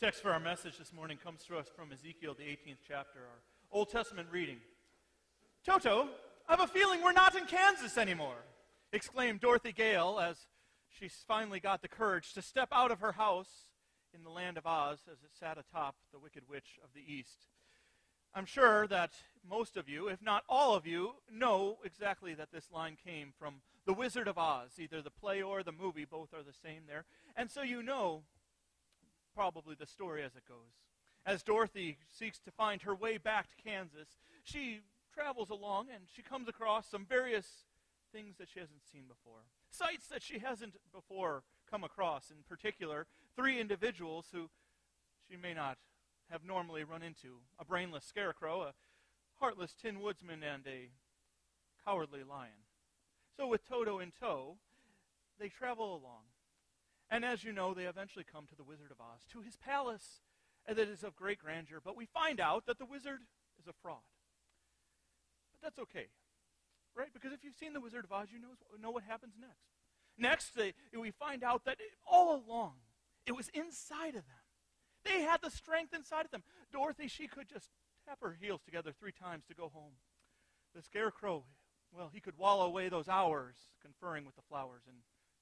Text for our message this morning comes to us from Ezekiel, the 18th chapter, our Old Testament reading. Toto, I have a feeling we're not in Kansas anymore, exclaimed Dorothy Gale as she finally got the courage to step out of her house in the land of Oz as it sat atop the Wicked Witch of the East. I'm sure that most of you, if not all of you, know exactly that this line came from The Wizard of Oz. Either the play or the movie, both are the same there. And so you know probably the story as it goes. As Dorothy seeks to find her way back to Kansas, she travels along and she comes across some various things that she hasn't seen before. Sights that she hasn't before come across. In particular, three individuals who she may not have normally run into a brainless scarecrow, a heartless tin woodsman, and a cowardly lion. So, with Toto in tow, they travel along. And as you know, they eventually come to the Wizard of Oz, to his palace that is of great grandeur. But we find out that the wizard is a fraud. But that's okay, right? Because if you've seen the Wizard of Oz, you know, know what happens next. Next, they, we find out that all along, it was inside of them. They had the strength inside of them. Dorothy, she could just tap her heels together three times to go home. The scarecrow, well, he could wallow away those hours conferring with the flowers and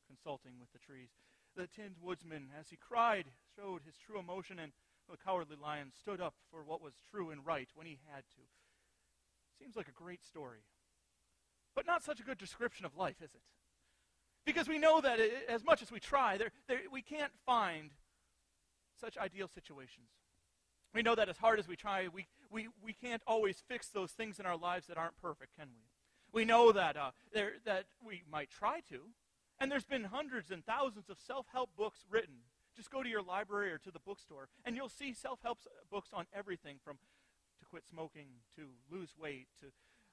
consulting with the trees the Tin Woodsman, as he cried, showed his true emotion, and the Cowardly Lion stood up for what was true and right when he had to. Seems like a great story. But not such a good description of life, is it? Because we know that it, as much as we try, there, there, we can't find such ideal situations. We know that as hard as we try, we, we, we can't always fix those things in our lives that aren't perfect, can we? We know that, uh, there, that we might try to, and there's been hundreds and thousands of self help books written. Just go to your library or to the bookstore, and you'll see self help books on everything from to quit smoking, to lose weight, to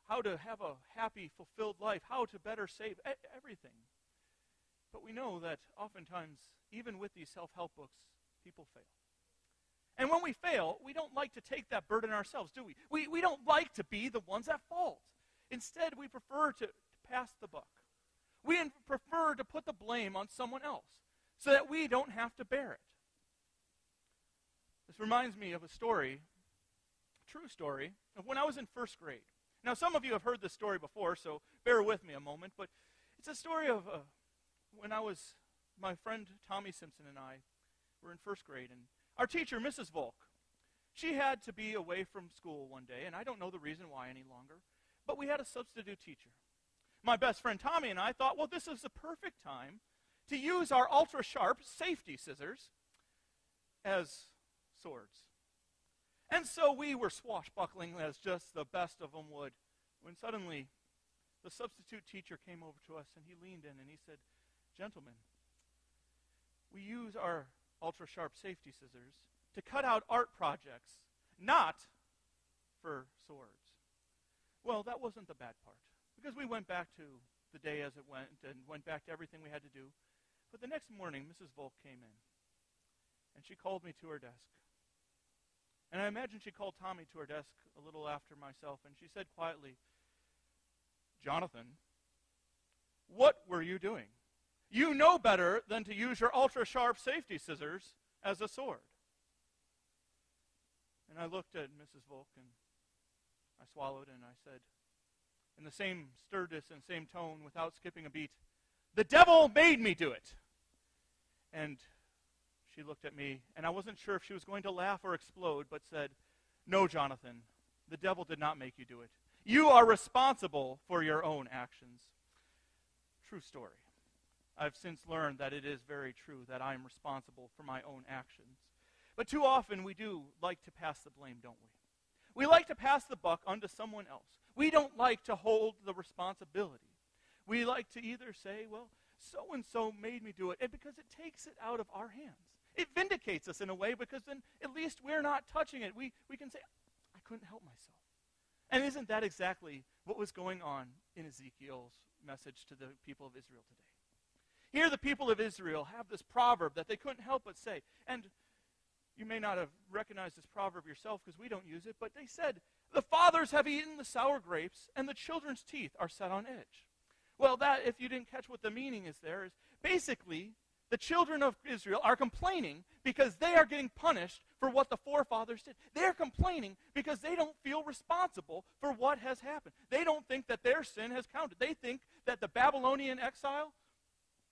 how to have a happy, fulfilled life, how to better save, everything. But we know that oftentimes, even with these self help books, people fail. And when we fail, we don't like to take that burden ourselves, do we? We, we don't like to be the ones at fault. Instead, we prefer to, to pass the buck. We prefer to put the blame on someone else so that we don't have to bear it. This reminds me of a story, a true story, of when I was in first grade. Now, some of you have heard this story before, so bear with me a moment, but it's a story of uh, when I was, my friend Tommy Simpson and I were in first grade, and our teacher, Mrs. Volk, she had to be away from school one day, and I don't know the reason why any longer, but we had a substitute teacher my best friend Tommy and I thought, well, this is the perfect time to use our ultra sharp safety scissors as swords. And so we were swashbuckling as just the best of them would when suddenly the substitute teacher came over to us and he leaned in and he said, Gentlemen, we use our ultra sharp safety scissors to cut out art projects, not for swords. Well, that wasn't the bad part. Because we went back to the day as it went and went back to everything we had to do. But the next morning, Mrs. Volk came in. And she called me to her desk. And I imagine she called Tommy to her desk a little after myself, and she said quietly, Jonathan, what were you doing? You know better than to use your ultra sharp safety scissors as a sword. And I looked at Mrs. Volk and I swallowed and I said, in the same sturdiness and same tone without skipping a beat, The devil made me do it. And she looked at me, and I wasn't sure if she was going to laugh or explode, but said, No, Jonathan, the devil did not make you do it. You are responsible for your own actions. True story. I've since learned that it is very true that I am responsible for my own actions. But too often we do like to pass the blame, don't we? We like to pass the buck onto someone else. We don't like to hold the responsibility. We like to either say, well, so and so made me do it, and because it takes it out of our hands. It vindicates us in a way because then at least we're not touching it. We, we can say, I couldn't help myself. And isn't that exactly what was going on in Ezekiel's message to the people of Israel today? Here, the people of Israel have this proverb that they couldn't help but say. And you may not have recognized this proverb yourself because we don't use it, but they said, The fathers have eaten the sour grapes, and the children's teeth are set on edge. Well, that, if you didn't catch what the meaning is there, is basically The children of Israel are complaining because they are getting punished for what the forefathers did. They're complaining because they don't feel responsible for what has happened. They don't think that their sin has counted. They think that the Babylonian exile,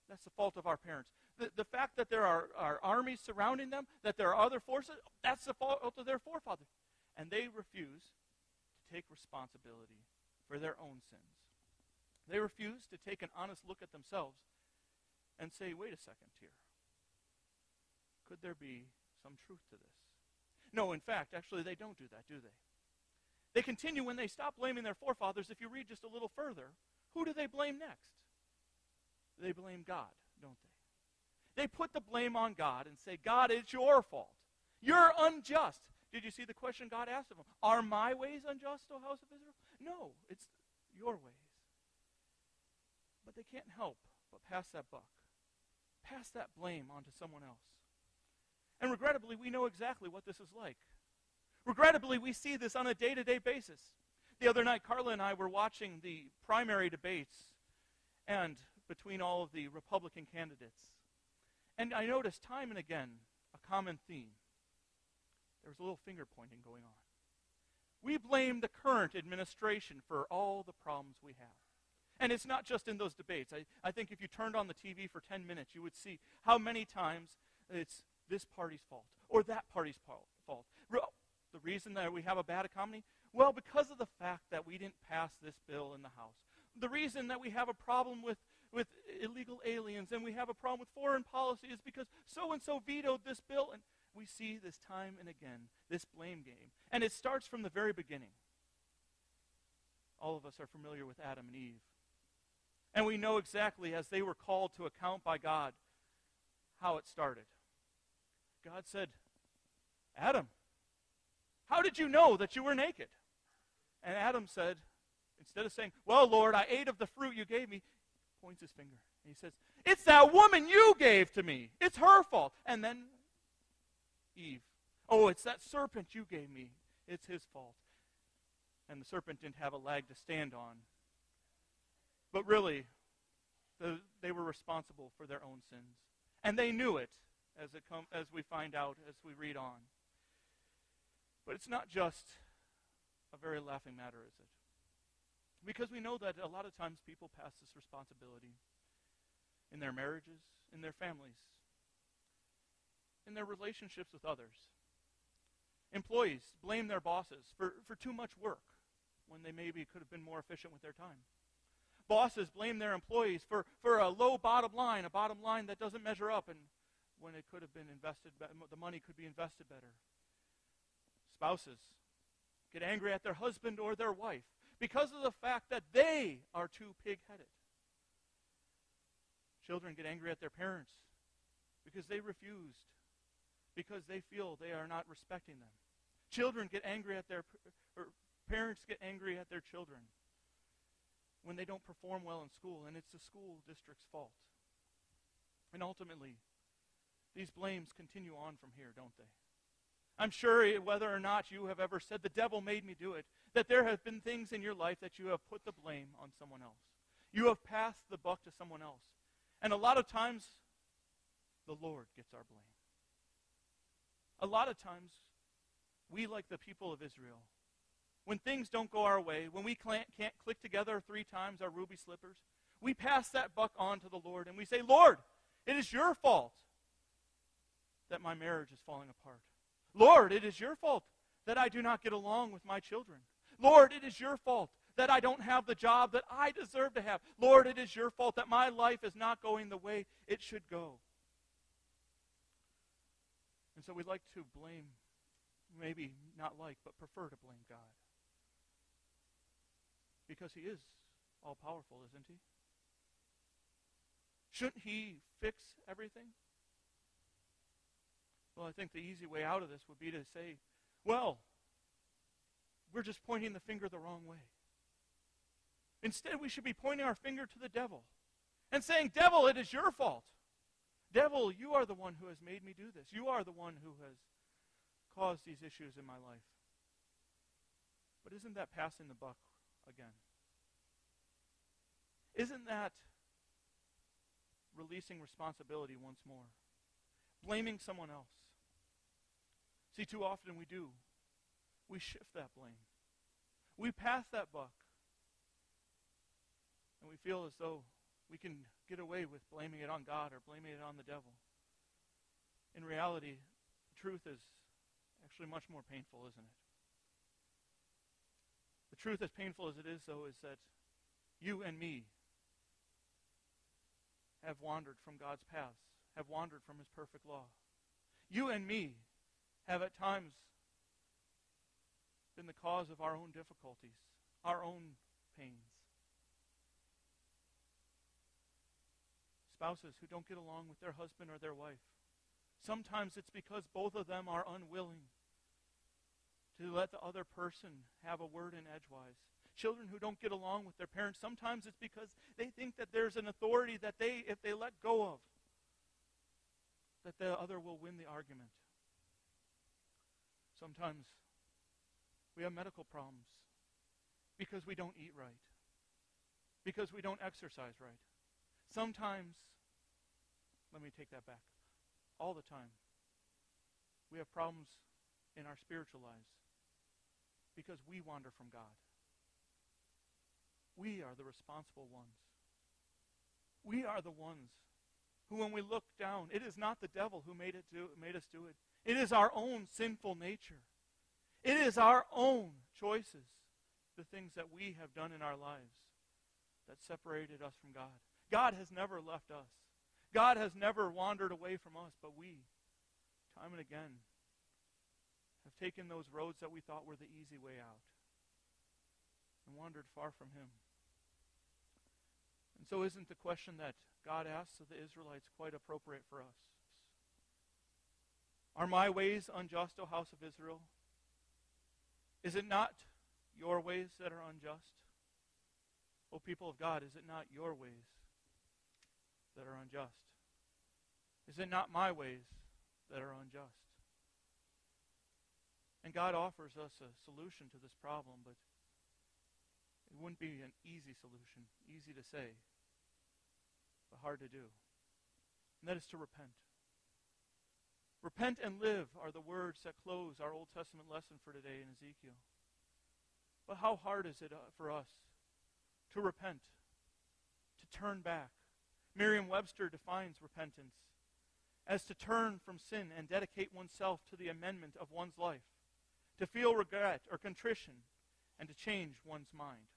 that's the fault of our parents. The, the fact that there are, are armies surrounding them, that there are other forces, that's the fault of their forefathers. And they refuse take responsibility for their own sins. They refuse to take an honest look at themselves and say, wait a second here. Could there be some truth to this? No, in fact, actually, they don't do that, do they? They continue when they stop blaming their forefathers. If you read just a little further, who do they blame next? They blame God, don't they? They put the blame on God and say, God, it's your fault. You're unjust. Did you see the question God asked of them? Are my ways unjust, O house of Israel? No, it's your ways. But they can't help but pass that buck pass that blame onto someone else. And regrettably, we know exactly what this is like. Regrettably, we see this on a day to day basis. The other night, Carla and I were watching the primary debates and between all of the Republican candidates. And I noticed time and again a common theme. There was a little finger pointing going on. We blame the current administration for all the problems we have. And it's not just in those debates. I, I think if you turned on the TV for 10 minutes, you would see how many times it's this party's fault or that party's fault. The reason that we have a bad economy? Well, because of the fact that we didn't pass this bill in the House. The reason that we have a problem with, with illegal aliens and we have a problem with foreign policy is because so and so vetoed this bill. And we see this time and again, this blame game. And it starts from the very beginning. All of us are familiar with Adam and Eve. And we know exactly, as they were called to account by God, how it started. God said, Adam, how did you know that you were naked? And Adam said, instead of saying, Well, Lord, I ate of the fruit you gave me, points his finger. And he says, It's that woman you gave to me. It's her fault. And then Eve, Oh, it's that serpent you gave me. It's his fault. And the serpent didn't have a leg to stand on. But really, the, they were responsible for their own sins. And they knew it, as, it come, as we find out as we read on. But it's not just a very laughing matter, is it? Because we know that a lot of times people pass this responsibility in their marriages, in their families, in their relationships with others. Employees blame their bosses for, for too much work when they maybe could have been more efficient with their time. Bosses blame their employees for, for a low bottom line, a bottom line that doesn't measure up, and when it could have been invested, the money could be invested better. Spouses get angry at their husband or their wife because of the fact that they are too pig headed. Children get angry at their parents because they refused, because they feel they are not respecting them. Children get angry at their, or parents get angry at their children when they don't perform well in school, and it's the school district's fault. And ultimately, these blames continue on from here, don't they? I'm sure whether or not you have ever said, the devil made me do it, that there have been things in your life that you have put the blame on someone else. You have passed the buck to someone else. And a lot of times, the Lord gets our blame. A lot of times, we, like the people of Israel, when things don't go our way, when we can't click together three times our ruby slippers, we pass that buck on to the Lord and we say, Lord, it is your fault that my marriage is falling apart. Lord, it is your fault that I do not get along with my children. Lord, it is your fault that I don't have the job that I deserve to have. Lord, it is your fault that my life is not going the way it should go. And so we like to blame, maybe not like, but prefer to blame God. Because he is all powerful, isn't he? Shouldn't he fix everything? Well, I think the easy way out of this would be to say, well, we're just pointing the finger the wrong way. Instead, we should be pointing our finger to the devil and saying, Devil, it is your fault. Devil, you are the one who has made me do this. You are the one who has caused these issues in my life. But isn't that passing the buck again. Isn't that releasing responsibility once more, blaming someone else. See, too often we do. We shift that blame. We pass that buck. And we feel as though we can get away with blaming it on God or blaming it on the devil. In reality, the truth is actually much more painful, isn't it? The truth, as painful as it is, though, is that you and me have wandered from God's paths, have wandered from His perfect law. You and me have at times been the cause of our own difficulties, our own pains. Spouses who don't get along with their husband or their wife. Sometimes it's because both of them are unwilling to let the other person have a word in edgewise. Children who don't get along with their parents, sometimes it's because they think that there's an authority that they, if they let go of, that the other will win the argument. Sometimes we have medical problems because we don't eat right, because we don't exercise right. Sometimes, let me take that back, all the time, we have problems in our spiritual lives because we wander from God. We are the responsible ones. We are the ones who, when we look down, it is not the devil who made, it do, made us do it. It is our own sinful nature. It is our own choices, the things that we have done in our lives that separated us from God. God has never left us. God has never wandered away from us, but we, time and again, have taken those roads that we thought were the easy way out and wandered far from Him. And so, isn't the question that God asks of the Israelites quite appropriate for us? Are my ways unjust, O house of Israel? Is it not your ways that are unjust? O people of God, is it not your ways unjust? Is it not my ways that are unjust? And God offers us a solution to this problem, but it wouldn't be an easy solution, easy to say, but hard to do. And that is to repent. Repent and live are the words that close our Old Testament lesson for today in Ezekiel. But how hard is it uh, for us to repent, to turn back? Merriam Webster defines repentance as to turn from sin and dedicate oneself to the amendment of one's life, to feel regret or contrition, and to change one's mind.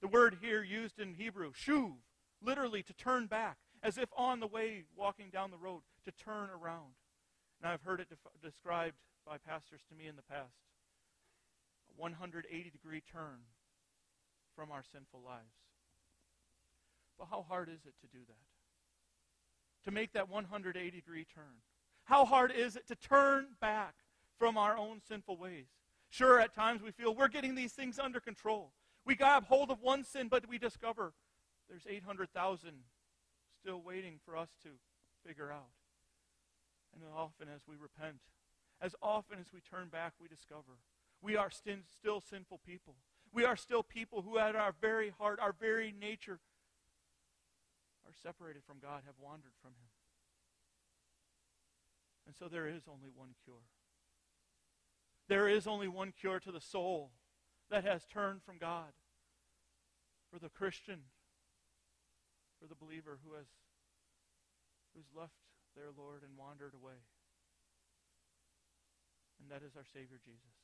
The word here used in Hebrew, shuv, literally to turn back, as if on the way walking down the road, to turn around. And I've heard it def- described by pastors to me in the past a 180 degree turn from our sinful lives. But how hard is it to do that? To make that 180 degree turn? How hard is it to turn back from our own sinful ways? Sure, at times we feel we're getting these things under control. We grab hold of one sin, but we discover there's 800,000 still waiting for us to figure out. And often as we repent, as often as we turn back, we discover we are st- still sinful people. We are still people who, at our very heart, our very nature, are separated from God, have wandered from Him. And so there is only one cure. There is only one cure to the soul that has turned from God. For the Christian, for the believer who has who's left their Lord and wandered away. And that is our Savior Jesus.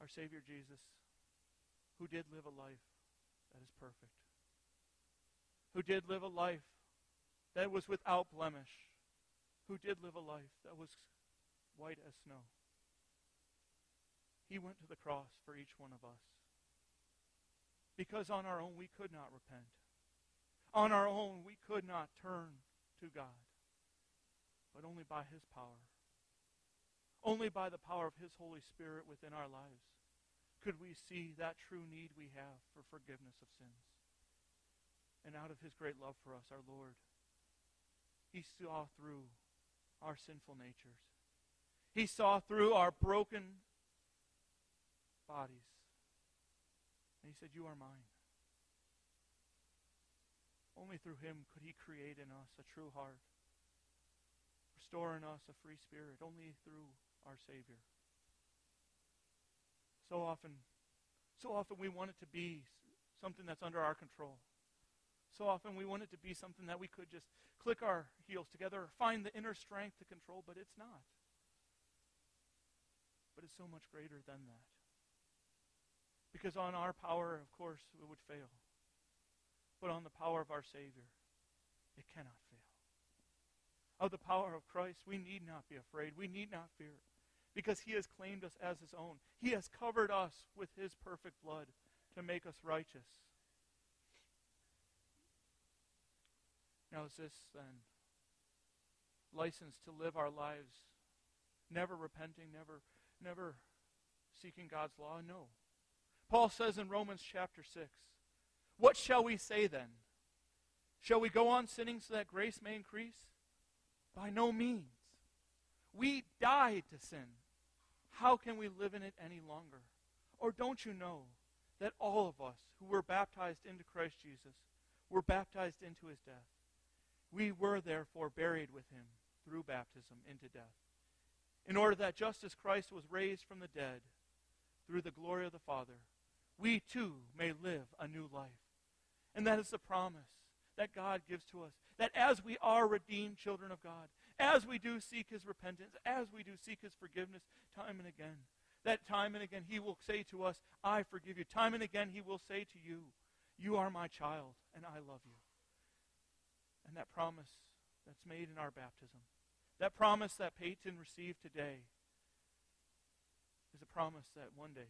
Our Savior Jesus, who did live a life that is perfect, who did live a life that was without blemish, who did live a life that was white as snow. He went to the cross for each one of us. Because on our own we could not repent. On our own, we could not turn to God, but only by His power. Only by the power of His Holy Spirit within our lives could we see that true need we have for forgiveness of sins. And out of His great love for us, our Lord, He saw through our sinful natures. He saw through our broken bodies. And He said, You are mine. Only through him could he create in us a true heart, restore in us a free spirit, only through our Savior. So often, so often we want it to be something that's under our control. So often we want it to be something that we could just click our heels together or find the inner strength to control, but it's not. But it's so much greater than that. Because on our power, of course, it would fail. But on the power of our Savior, it cannot fail. Of the power of Christ, we need not be afraid. We need not fear. Because he has claimed us as his own. He has covered us with his perfect blood to make us righteous. Now, is this then license to live our lives never repenting, never, never seeking God's law? No. Paul says in Romans chapter 6, What shall we say then? Shall we go on sinning so that grace may increase? By no means. We died to sin. How can we live in it any longer? Or don't you know that all of us who were baptized into Christ Jesus were baptized into his death? We were therefore buried with him through baptism into death, in order that just as Christ was raised from the dead through the glory of the Father, we too may live a new life. And that is the promise that God gives to us. That as we are redeemed children of God, as we do seek his repentance, as we do seek his forgiveness time and again, that time and again he will say to us, I forgive you. Time and again he will say to you, You are my child, and I love you. And that promise that's made in our baptism, that promise that Peyton received today, is a promise that one day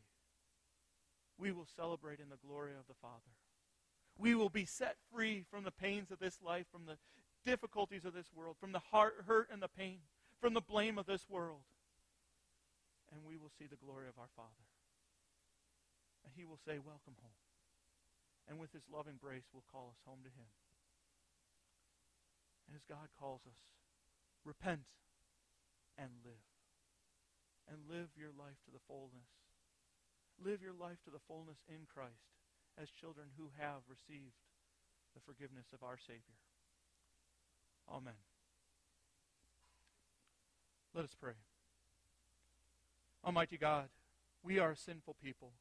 we will celebrate in the glory of the Father. We will be set free from the pains of this life, from the difficulties of this world, from the heart, hurt and the pain, from the blame of this world. And we will see the glory of our Father. And he will say, Welcome home. And with his loving grace will call us home to him. And as God calls us, repent and live. And live your life to the fullness. Live your life to the fullness in Christ as children who have received the forgiveness of our Savior. Amen. Let us pray. Almighty God, we are a sinful people.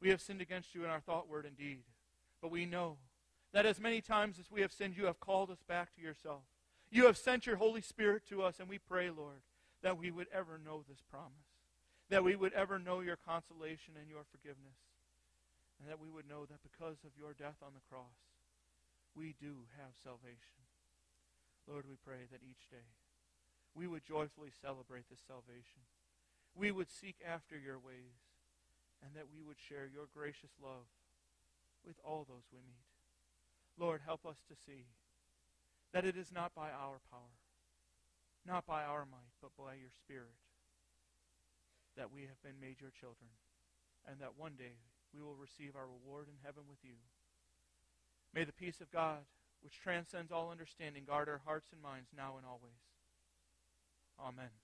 We have sinned against you in our thought, word, and deed. But we know that as many times as we have sinned, you have called us back to yourself. You have sent your Holy Spirit to us, and we pray, Lord, that we would ever know this promise, that we would ever know your consolation and your forgiveness, and that we would know that because of your death on the cross, we do have salvation. Lord, we pray that each day we would joyfully celebrate this salvation. We would seek after your ways, and that we would share your gracious love with all those we meet. Lord, help us to see that it is not by our power, not by our might, but by your Spirit that we have been made your children, and that one day we will receive our reward in heaven with you. May the peace of God, which transcends all understanding, guard our hearts and minds now and always. Amen.